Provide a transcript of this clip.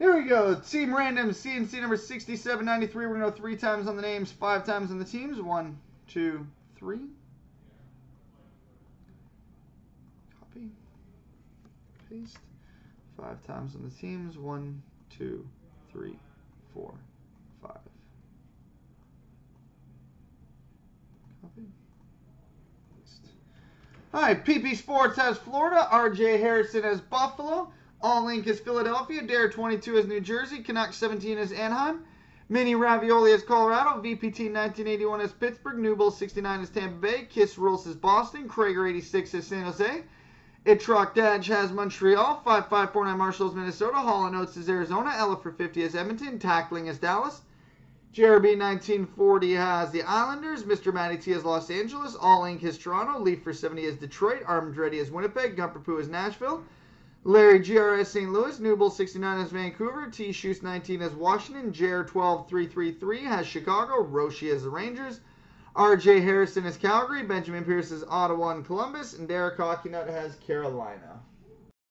Here we go. Team random CNC number 6793. We're going to go three times on the names, five times on the teams. One, two, three. Copy. Paste. Five times on the teams. One, two, three, four, five. Copy. Paste. All right, PP Sports has Florida. RJ Harrison has Buffalo. All Link is Philadelphia. Dare 22 is New Jersey. Canuck 17 is Anaheim. Mini Ravioli is Colorado. VPT 1981 is Pittsburgh. Newbull 69 is Tampa Bay. Kiss Rules is Boston. Krager 86 is San Jose. Itrock Dadge has Montreal. 5549 Marshall is Minnesota. Hall and Oates is Arizona. Ella for 50 is Edmonton. Tackling is Dallas. JRB 1940 has the Islanders. Mr. Matty T has Los Angeles. All Ink is Toronto. Leaf for 70 is Detroit. Armed Ready is Winnipeg. Gumper Poo is Nashville. Larry GRS St. Louis, Newbull 69 as Vancouver, T Shoes 19 as Washington, Jer 12333 has Chicago, Roshi as the Rangers, RJ Harrison as Calgary, Benjamin Pierce as Ottawa and Columbus, and Derek Hockey has Carolina.